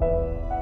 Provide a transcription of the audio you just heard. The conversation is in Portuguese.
Música